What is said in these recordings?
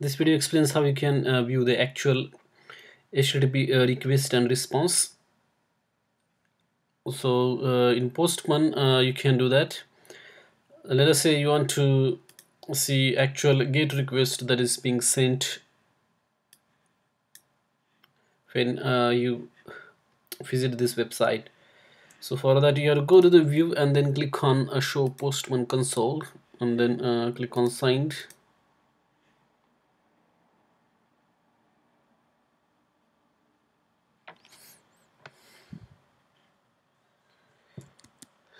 This video explains how you can uh, view the actual HTTP uh, request and response. So uh, in Postman, uh, you can do that. Let us say you want to see actual GET request that is being sent when uh, you visit this website. So for that, you have to go to the view and then click on uh, show Postman console and then click on signed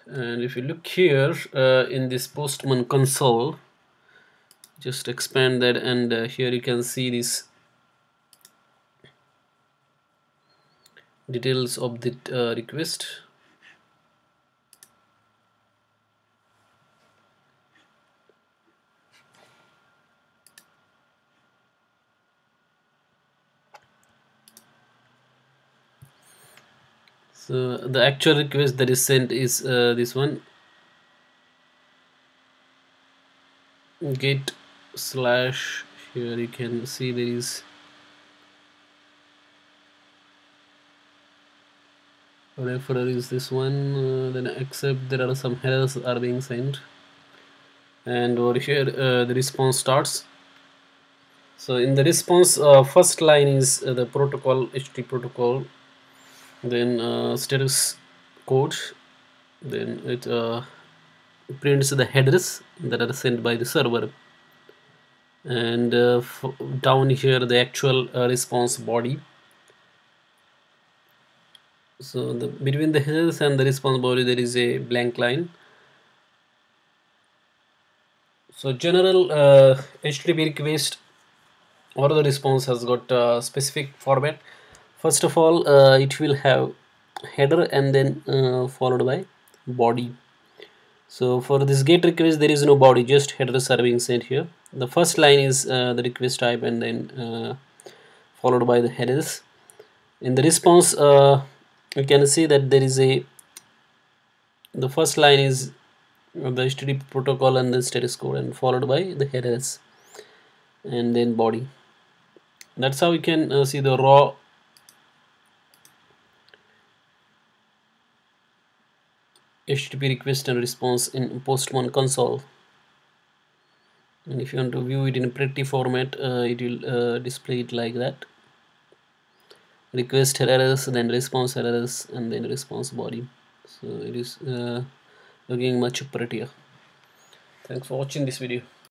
and if you look here uh, in this postman console just expand that and uh, here you can see these details of the uh, request so the actual request that is sent is uh, this one. Get slash here you can see there is referrer is this one uh, then accept there are some headers are being sent. And over here uh, the response starts. So in the response uh, first line is uh, the protocol HTTP protocol then uh, status code. Then it uh, prints the headers that are sent by the server. And uh, down here the actual uh, response body. So the between the headers and the response body there is a blank line. So general HTTP uh, request or the response has got a specific format first of all uh, it will have header and then uh, followed by body. So for this get request there is no body just headers are being sent here. The first line is uh, the request type and then uh, followed by the headers. In the response uh, you can see that there is a the first line is the HTTP protocol and the status code and followed by the headers and then body. That's how we can uh, see the raw HTTP request and response in Postman console. And if you want to view it in a pretty format uh, it will uh, display it like that. Request headers then response headers and then response body. So it is uh, looking much prettier. Thanks for watching this video